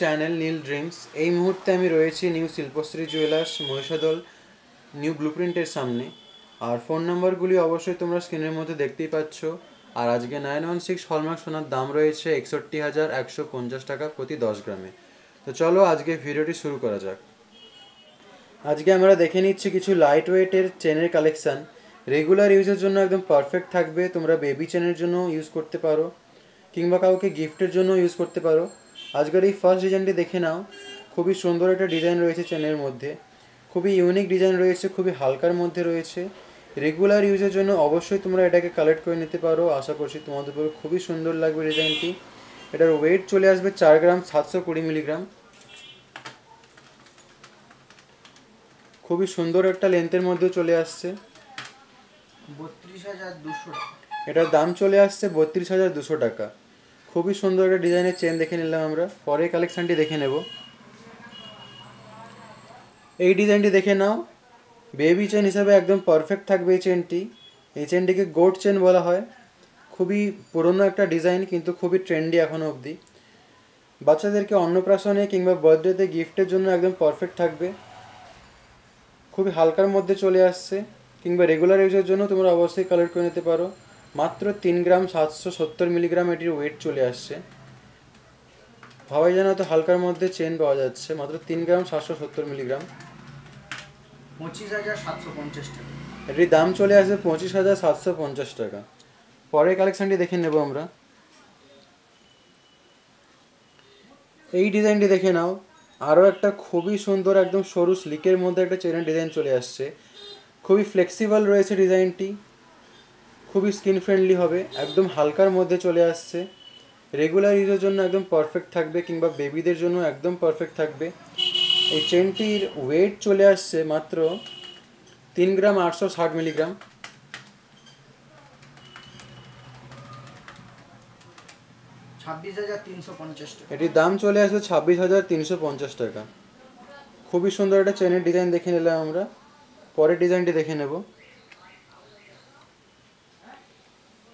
Channel Neel dreams এই মুহূর্তে আমি রয়েছি new Shilpashree jewellers Mahishadal new ব্লুপ্রিন্টের সামনে। আর ফোন নাম্বারগুলি অবশ্যই তোমরা স্ক্রিনের মধ্যে দেখতেই পাচ্ছ। আর আজকে নাইন ওয়ান সিক্স হলমার্ক সোনার দাম রয়েছে একষট্টি হাজার একশো পঞ্চাশ টাকা প্রতি দশ গ্রামে। তো চলো আজকে ভিডিওটি শুরু করা যাক। আজকে আমরা দেখে নিচ্ছি কিছু লাইট ওয়েটের চেনের কালেকশান রেগুলার ইউজের জন্য একদম পারফেক্ট থাকবে। তোমরা বেবি চেনের জন্য ইউজ করতে পারো। কিংবা কাউকে গিফটের জন্য ইউজ করতে পারো। আজকের এই ফার্স্ট ডিজাইনটি দেখে নাও। খুবই সুন্দর একটা ডিজাইন রয়েছে চেনের মধ্যে। খুবই ইউনিক ডিজাইন রয়েছে খুবই হালকার মধ্যে রয়েছে। রেগুলার ইউজের জন্য অবশ্যই তোমরা এটাকে কালেক্ট করে নিতে পারো। আশা করছি তোমাদের উপর খুবই সুন্দর লাগবে ডিজাইনটি এটার ওয়েট চলে আসবে চার গ্রাম সাতশো কুড়ি মিলিগ্রাম খুবই সুন্দর একটা লেন্থের মধ্যে চলে আসছে। বত্রিশ হাজার দুশো এটার দাম চলে আসছে বত্রিশ হাজার দুশো টাকা। খুবই সুন্দর একটা ডিজাইনের চেন দেখে নিলাম আমরা। পরের কালেকশানটি দেখে নেব। এই ডিজাইনটি দেখে নাও। বেবি চেন হিসাবে একদম পারফেক্ট থাকবে এই চেনটি এই চেনটিকে গোট চেন বলা হয়। খুবই পুরনো একটা ডিজাইন কিন্তু খুবই ট্রেন্ডি এখনও অবধি। বাচ্চাদেরকে অন্নপ্রাশনে কিংবা বার্থডেতে গিফটের জন্য একদম পারফেক্ট থাকবে। খুবই হালকার মধ্যে চলে আসছে। কিংবা রেগুলার ইউজের জন্য তোমরা অবশ্যই কালেক্ট করে নিতে পারো। মাত্র তিন গ্রাম সাতশো সত্তর মিলিগ্রাম এটির ওয়েট চলে আসছে। ভাবাই যেন তো হালকার মধ্যে চেন পাওয়া যাচ্ছে মাত্র তিন গ্রাম সাতশো সত্তর মিলিগ্রাম। পঁচিশ হাজার সাতশো পঞ্চাশ টাকা। এটির দাম চলে আসবে পঁচিশ হাজার সাতশো পঞ্চাশ টাকা। পরের কালেকশানটি দেখে নেব আমরা। এই ডিজাইনটি দেখে নাও। আরও একটা খুবই সুন্দর একদম সরু স্লিকের মধ্যে একটা চেনের ডিজাইন চলে আসছে। খুবই ফ্লেক্সিবল রয়েছে ডিজাইনটি। খুবই স্কিন ফ্রেন্ডলি হবে একদম হালকার মধ্যে চলে আসছে। রেগুলার ইউজের জন্য একদম পারফেক্ট থাকবে কিংবা বেবিদের জন্য একদম পারফেক্ট থাকবে। এই চেনটির ওয়েট চলে আসছে মাত্র তিন গ্রাম আটশো ষাট মিলিগ্রাম ছাব্বিশ হাজার তিনশো পঞ্চাশ টাকা। এটির দাম চলে আসবে ছাব্বিশ হাজার তিনশো পঞ্চাশ টাকা। খুবই সুন্দর একটা চেনের ডিজাইন দেখে নিলাম আমরা। পরের ডিজাইনটি দেখে নেব।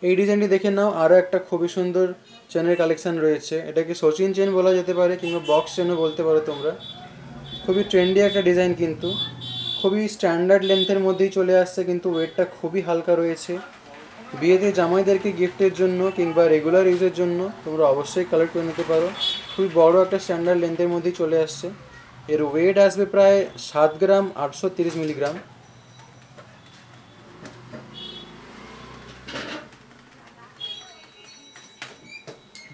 এই ডিজাইনটি দেখে নাও আরও একটা খুবই সুন্দর চেনের কালেকশন রয়েছে। এটাকে সচিন চেন বলা যেতে পারে কিংবা বক্স চেনও বলতে পারো তোমরা। খুবই ট্রেন্ডি একটা ডিজাইন কিন্তু। খুবই স্ট্যান্ডার্ড লেন্থের মধ্যেই চলে আসছে, কিন্তু ওয়েটটা খুবই হালকা রয়েছে। বিয়েতে জামাইদেরকে গিফটের জন্য কিংবা রেগুলার ইউজের জন্য তোমরা অবশ্যই কালেক্ট করে নিতে পারো। খুবই বড় একটা স্ট্যান্ডার্ড লেন্থের মধ্যেই চলে আসছে। এর ওয়েট আসবে প্রায় সাত গ্রাম আটশো তিরিশ মিলিগ্রাম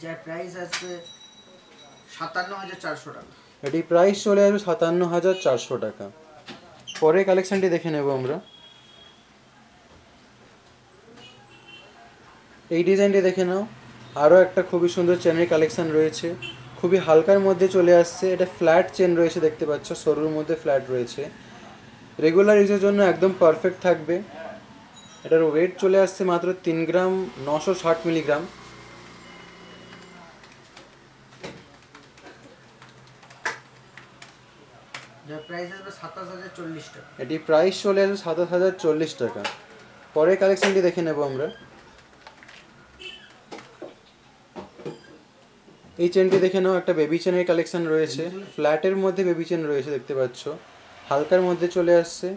যার প্রাইস সাতান্ন হাজার চারশো টাকা। এটি প্রাইস চলে আসবে সাতান্ন হাজার চারশো টাকা। পরের কালেকশানটি দেখে নেব আমরা। এই ডিজাইনটি দেখে নাও। আরও একটা খুবই সুন্দর চেনের কালেকশান রয়েছে। খুবই হালকার মধ্যে চলে আসছে। এটা ফ্ল্যাট চেন রয়েছে, দেখতে পাচ্ছ। সরুর মধ্যে ফ্ল্যাট রয়েছে। রেগুলার ইউজের জন্য একদম পারফেক্ট থাকবে। এটার ওয়েট চলে আসছে মাত্র তিন গ্রাম নশো ষাট মিলিগ্রাম যার প্রাইস আসবে সাতাশ হাজার চল্লিশ টাকা এটি প্রাইস চলে আসবে সাতাশ হাজার চল্লিশ টাকা। পরের কালেকশনটি দেখে নেব আমরা। এই চেনটি দেখে নাও একটা বেবি চেনের কালেকশন রয়েছে। ফ্ল্যাটের মধ্যে বেবি চেন রয়েছে দেখতে পাচ্ছ। হালকার মধ্যে চলে আসছে।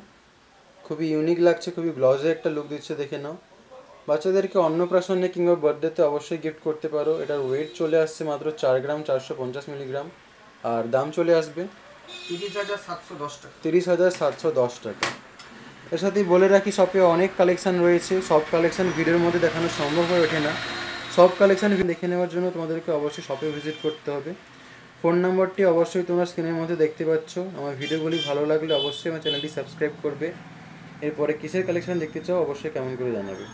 খুবই ইউনিক লাগছে খুবই ব্লাউজে একটা লুক দিচ্ছে দেখে নাও। বাচ্চাদেরকে অন্নপ্রাশনে কিংবা বার্থডেতে অবশ্যই গিফট করতে পারো। এটার ওয়েট চলে আসছে মাত্র চার গ্রাম চারশো পঞ্চাশ মিলিগ্রাম আর দাম চলে আসবে তিরিশ হাজার সাতশো দশ টাকা। এর সাথেই বলে রাখি, শপে অনেক কালেকশান রয়েছে। সব কালেকশান ভিডিওর মধ্যে দেখানো সম্ভব হয়ে ওঠে না। সব কালেকশান দেখে নেওয়ার জন্য তোমাদেরকে অবশ্যই শপে ভিজিট করতে হবে। ফোন নাম্বারটি অবশ্যই তোমরা স্ক্রিনের মধ্যে দেখতে পাচ্ছ। আমার ভিডিওগুলি ভালো লাগলে অবশ্যই আমার চ্যানেলটি সাবস্ক্রাইব করবে। এরপরে কিসের কালেকশান দেখতে চাও অবশ্যই কেমন করে জানাবে।